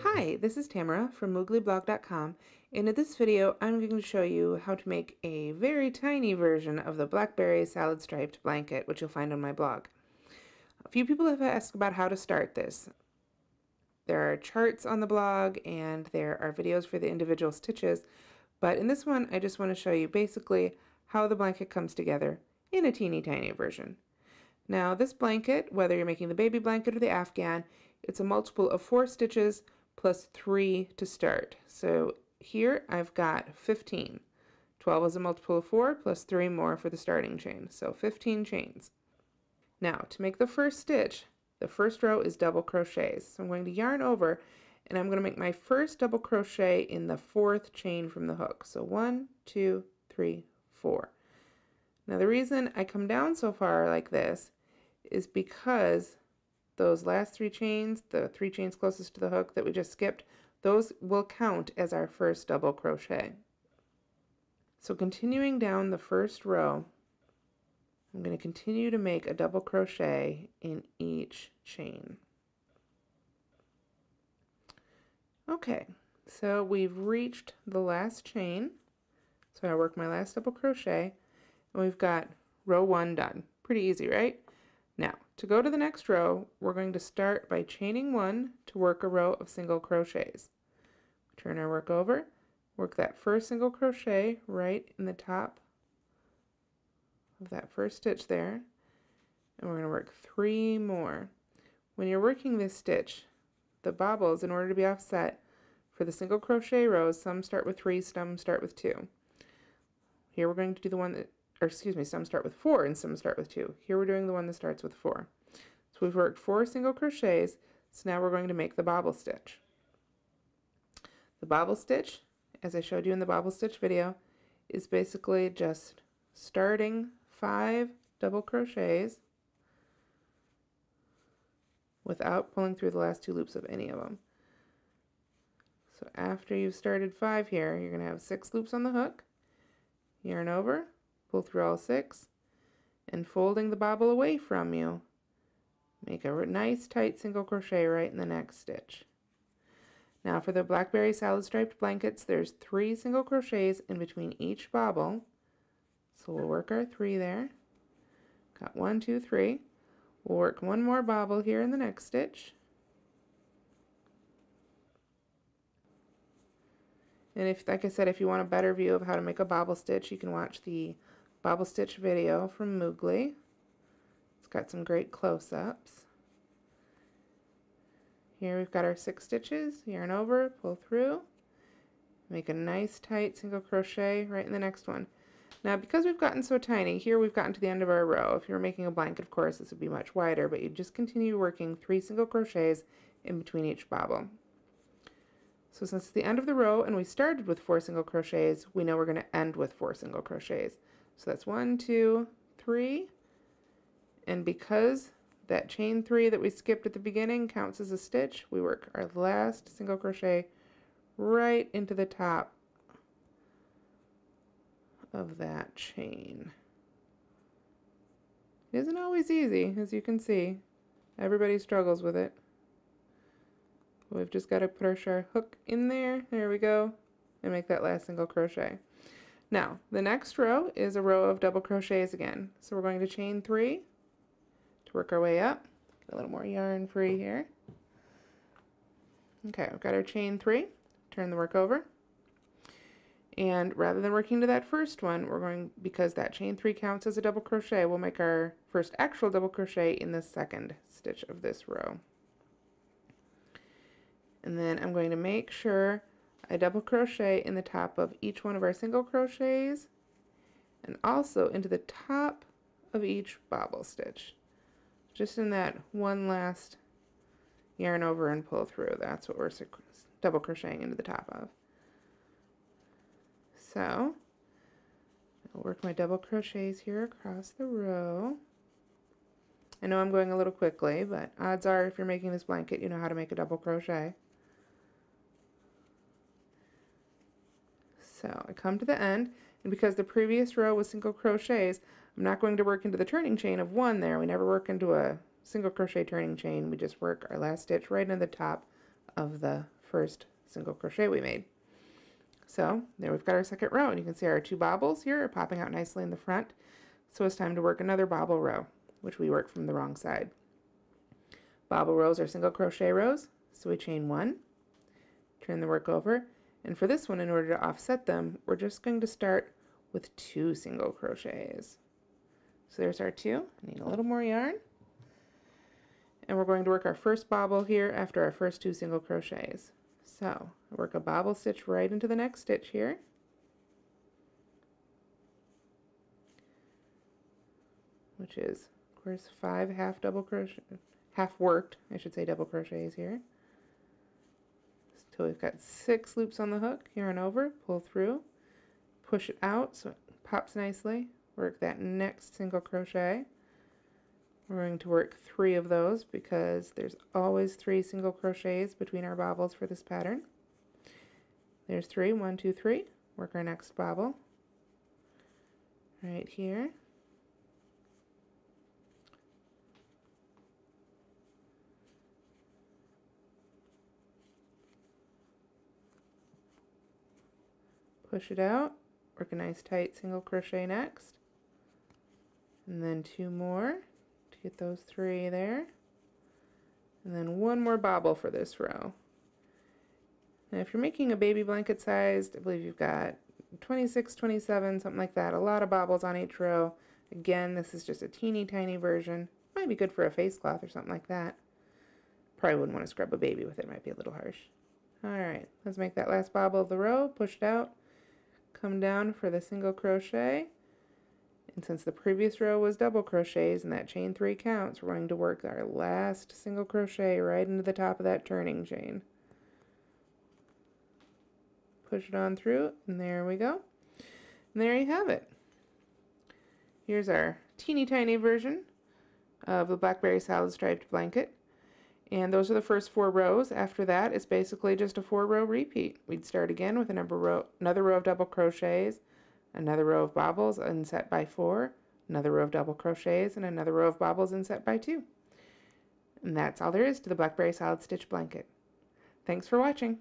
Hi, this is Tamara from mooglyblog.com and in this video I'm going to show you how to make a very tiny version of the blackberry salad striped blanket which you'll find on my blog. A few people have asked about how to start this. There are charts on the blog and there are videos for the individual stitches but in this one I just want to show you basically how the blanket comes together in a teeny tiny version. Now this blanket, whether you're making the baby blanket or the afghan, it's a multiple of four stitches plus three to start. So here I've got 15. 12 is a multiple of 4 plus 3 more for the starting chain, so 15 chains. Now to make the first stitch, the first row is double crochets. So I'm going to yarn over and I'm going to make my first double crochet in the fourth chain from the hook. So one, two, three, four. Now the reason I come down so far like this is because those last three chains, the three chains closest to the hook that we just skipped, those will count as our first double crochet. So continuing down the first row, I'm going to continue to make a double crochet in each chain. Okay, so we've reached the last chain. So I work my last double crochet and we've got row one done. Pretty easy, right? Now, to go to the next row, we're going to start by chaining one to work a row of single crochets. Turn our work over, work that first single crochet right in the top of that first stitch there, and we're going to work three more. When you're working this stitch, the bobbles, in order to be offset, for the single crochet rows, some start with three, some start with two. Here we're going to do the one that or excuse me, some start with four and some start with two. Here we're doing the one that starts with four. So we've worked four single crochets, so now we're going to make the bobble stitch. The bobble stitch, as I showed you in the bobble stitch video, is basically just starting five double crochets without pulling through the last two loops of any of them. So after you've started five here, you're going to have six loops on the hook, yarn over, pull through all six, and folding the bobble away from you, make a nice tight single crochet right in the next stitch. Now for the blackberry salad striped blankets, there's three single crochets in between each bobble. So we'll work our three there. Got one, two, three. We'll work one more bobble here in the next stitch. And if, like I said, if you want a better view of how to make a bobble stitch, you can watch the bobble stitch video from Moogly. It's got some great close-ups. Here we've got our six stitches, yarn over, pull through, make a nice tight single crochet right in the next one. Now because we've gotten so tiny, here we've gotten to the end of our row. If you were making a blanket, of course, this would be much wider, but you just continue working three single crochets in between each bobble. So since it's the end of the row and we started with four single crochets, we know we're going to end with four single crochets. So that's one, two, three. And because that chain three that we skipped at the beginning counts as a stitch, we work our last single crochet right into the top of that chain. It isn't always easy, as you can see. Everybody struggles with it. We've just got to push our hook in there, there we go, and make that last single crochet. Now, the next row is a row of double crochets again. So we're going to chain three to work our way up. Get a little more yarn free here. Okay, we've got our chain three. Turn the work over. And rather than working to that first one, we're going, because that chain three counts as a double crochet, we'll make our first actual double crochet in the second stitch of this row. And then I'm going to make sure I double crochet in the top of each one of our single crochets and also into the top of each bobble stitch. Just in that one last yarn over and pull through that's what we're double crocheting into the top of. So I'll work my double crochets here across the row. I know I'm going a little quickly but odds are if you're making this blanket you know how to make a double crochet So I come to the end, and because the previous row was single crochets, I'm not going to work into the turning chain of one there. We never work into a single crochet turning chain. We just work our last stitch right in the top of the first single crochet we made. So there we've got our second row and you can see our two bobbles here are popping out nicely in the front. So it's time to work another bobble row, which we work from the wrong side. Bobble rows are single crochet rows, so we chain one, turn the work over, and for this one, in order to offset them, we're just going to start with two single crochets. So there's our two. I need a little more yarn. And we're going to work our first bobble here after our first two single crochets. So work a bobble stitch right into the next stitch here. Which is, of course, five half double crochet, half worked, I should say double crochets here. So we've got six loops on the hook yarn over, pull through, push it out so it pops nicely, work that next single crochet. We're going to work three of those because there's always three single crochets between our bobbles for this pattern. There's three, one, two, three. Work our next bobble right here. Push it out, work a nice tight single crochet next, and then two more to get those three there, and then one more bobble for this row. Now if you're making a baby blanket sized, I believe you've got 26, 27, something like that, a lot of bobbles on each row. Again, this is just a teeny tiny version. Might be good for a face cloth or something like that. Probably wouldn't want to scrub a baby with it, might be a little harsh. Alright, let's make that last bobble of the row, push it out, come down for the single crochet. And since the previous row was double crochets and that chain three counts we're going to work our last single crochet right into the top of that turning chain. Push it on through and there we go. And there you have it. Here's our teeny tiny version of the blackberry salad striped blanket and those are the first four rows. After that, it's basically just a four row repeat. We'd start again with a number row, another row of double crochets, another row of bobbles inset by four, another row of double crochets, and another row of bobbles inset by two. And that's all there is to the Blackberry Salad Stitch Blanket. Thanks for watching.